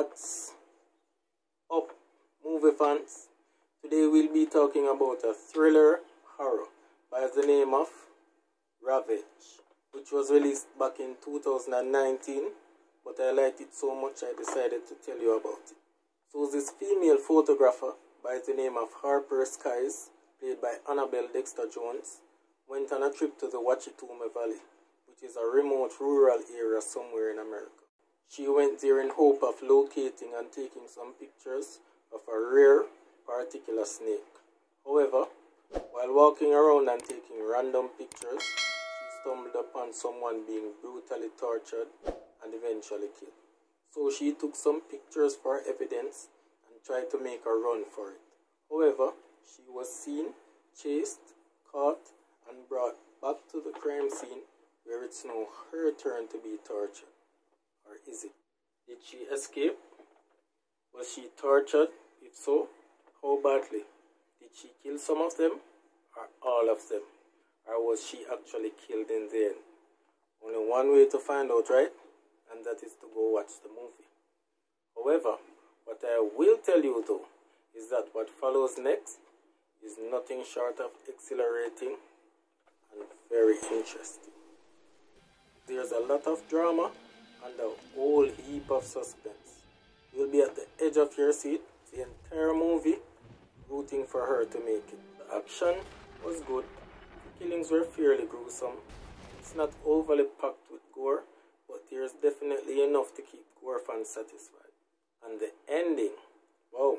What's up, movie fans? Today we'll be talking about a thriller horror by the name of Ravage, which was released back in 2019, but I liked it so much I decided to tell you about it. So this female photographer by the name of Harper Skies, played by Annabelle Dexter Jones, went on a trip to the Wachitumi Valley, which is a remote rural area somewhere in America. She went there in hope of locating and taking some pictures of a rare particular snake. However, while walking around and taking random pictures, she stumbled upon someone being brutally tortured and eventually killed. So she took some pictures for evidence and tried to make a run for it. However, she was seen, chased, caught, and brought back to the crime scene where it's now her turn to be tortured. Did she escape? Was she tortured? If so, how badly? Did she kill some of them? Or all of them? Or was she actually killed in the end? Only one way to find out, right? And that is to go watch the movie. However, what I will tell you though is that what follows next is nothing short of exhilarating and very interesting. There's a lot of drama and a whole heap of suspense. You'll be at the edge of your seat the entire movie, rooting for her to make it. The action was good, the killings were fairly gruesome. It's not overly packed with gore, but there's definitely enough to keep gore fans satisfied. And the ending, wow,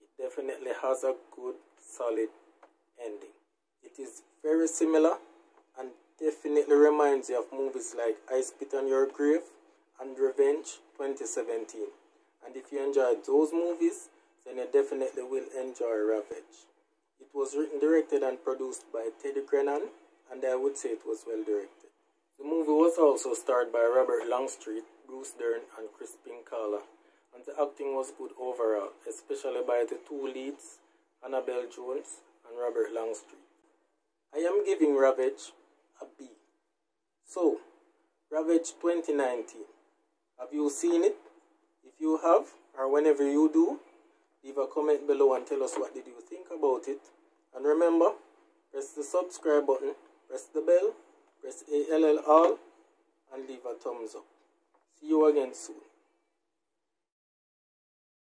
it definitely has a good, solid ending. It is very similar definitely reminds you of movies like I Spit on Your Grave and Revenge 2017. And if you enjoyed those movies, then you definitely will enjoy Ravage. It was written, directed, and produced by Teddy Grennan, and I would say it was well directed. The movie was also starred by Robert Longstreet, Bruce Dern, and Chris Pinkalla, and the acting was good overall, especially by the two leads, Annabelle Jones and Robert Longstreet. I am giving Ravage a B. So, Ravage 2019. Have you seen it? If you have, or whenever you do, leave a comment below and tell us what did you think about it. And remember, press the subscribe button, press the bell, press ALL and leave a thumbs up. See you again soon.